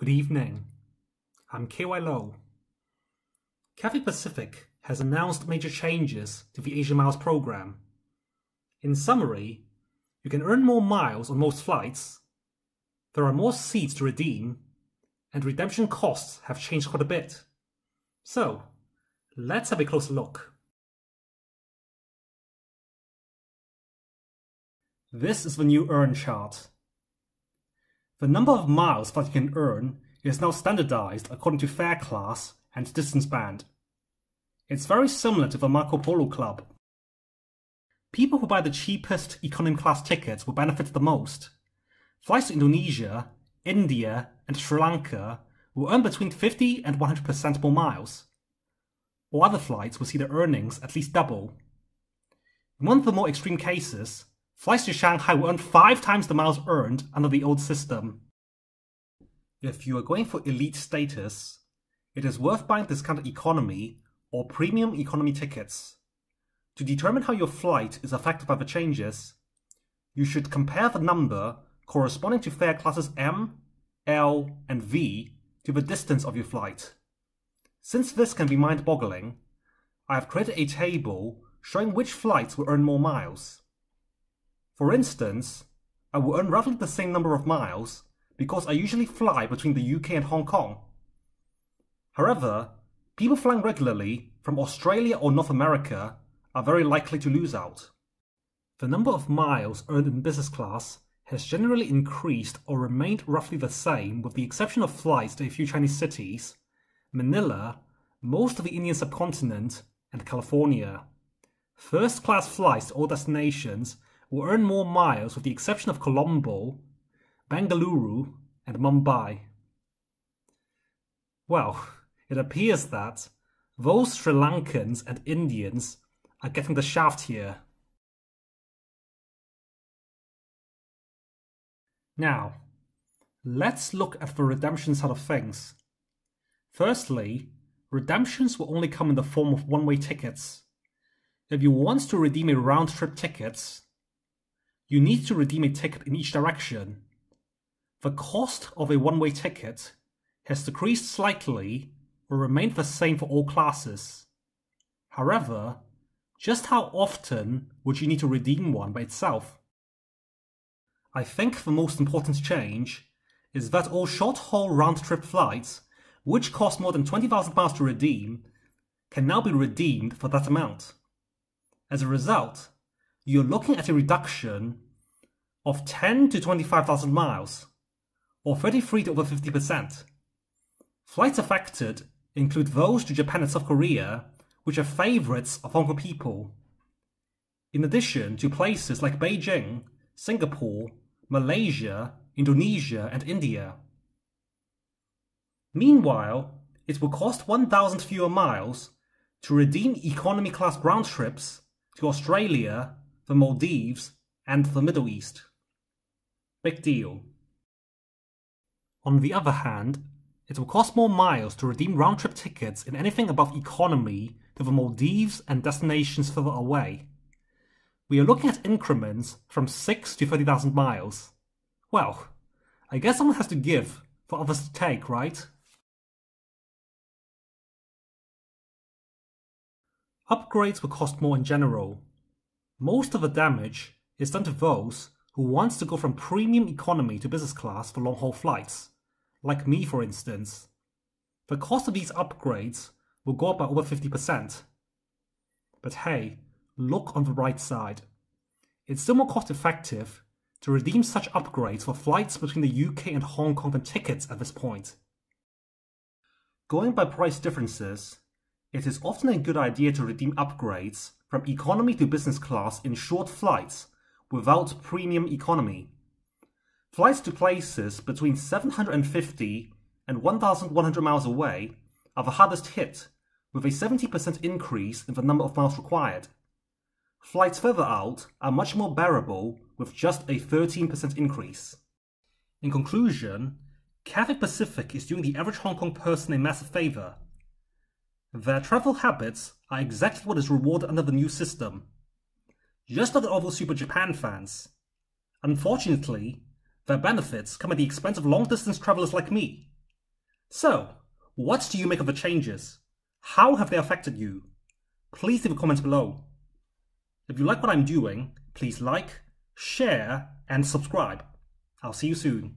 Good evening. I'm KY Lo. Cathay Pacific has announced major changes to the Asia Miles program. In summary, you can earn more miles on most flights, there are more seats to redeem, and redemption costs have changed quite a bit. So, let's have a closer look. This is the new earn chart. The number of miles that you can earn is now standardized according to fare class and distance band. It's very similar to the Marco Polo Club. People who buy the cheapest economy class tickets will benefit the most. Flights to Indonesia, India, and Sri Lanka will earn between 50 and 100% more miles. Or other flights will see their earnings at least double. In one of the more extreme cases, flights to Shanghai will earn five times the miles earned under the old system. If you are going for elite status, it is worth buying discounted economy or premium economy tickets. To determine how your flight is affected by the changes, you should compare the number corresponding to fare classes M, L, and V to the distance of your flight. Since this can be mind-boggling, I have created a table showing which flights will earn more miles. For instance, I will earn roughly the same number of miles because I usually fly between the UK and Hong Kong. However, people flying regularly from Australia or North America are very likely to lose out. The number of miles earned in business class has generally increased or remained roughly the same with the exception of flights to a few Chinese cities, Manila, most of the Indian subcontinent, and California. First class flights to all destinations will earn more miles with the exception of Colombo, Bengaluru, and Mumbai. Well, it appears that those Sri Lankans and Indians are getting the shaft here. Now, let's look at the redemption side of things. Firstly, redemptions will only come in the form of one-way tickets. If you want to redeem a round-trip ticket, you need to redeem a ticket in each direction. The cost of a one-way ticket has decreased slightly or remained the same for all classes. However, just how often would you need to redeem one by itself? I think the most important change is that all short-haul round-trip flights, which cost more than 20,000 pounds to redeem, can now be redeemed for that amount. As a result, you're looking at a reduction of 10 to 25,000 miles or 33 to over 50%. Flights affected include those to Japan and South Korea, which are favourites of Hong Kong people. In addition to places like Beijing, Singapore, Malaysia, Indonesia, and India. Meanwhile, it will cost 1,000 fewer miles to redeem economy class ground trips to Australia, the Maldives, and the Middle East. Big deal. On the other hand, it will cost more miles to redeem round-trip tickets in anything above economy to the Maldives and destinations further away. We are looking at increments from 6 to 30,000 miles. Well, I guess someone has to give for others to take, right? Upgrades will cost more in general. Most of the damage is done to those who wants to go from premium economy to business class for long-haul flights, like me for instance. The cost of these upgrades will go up by over 50%. But hey, look on the right side. It's still more cost effective to redeem such upgrades for flights between the UK and Hong Kong than tickets at this point. Going by price differences, it is often a good idea to redeem upgrades from economy to business class in short flights without premium economy. Flights to places between 750 and 1,100 miles away are the hardest hit, with a 70% increase in the number of miles required. Flights further out are much more bearable with just a 13% increase. In conclusion, Cathay Pacific is doing the average Hong Kong person a massive favour. Their travel habits are exactly what is rewarded under the new system, just like those Super Japan fans. Unfortunately, their benefits come at the expense of long distance travelers like me. So, what do you make of the changes? How have they affected you? Please leave a comment below. If you like what I'm doing, please like, share, and subscribe. I'll see you soon.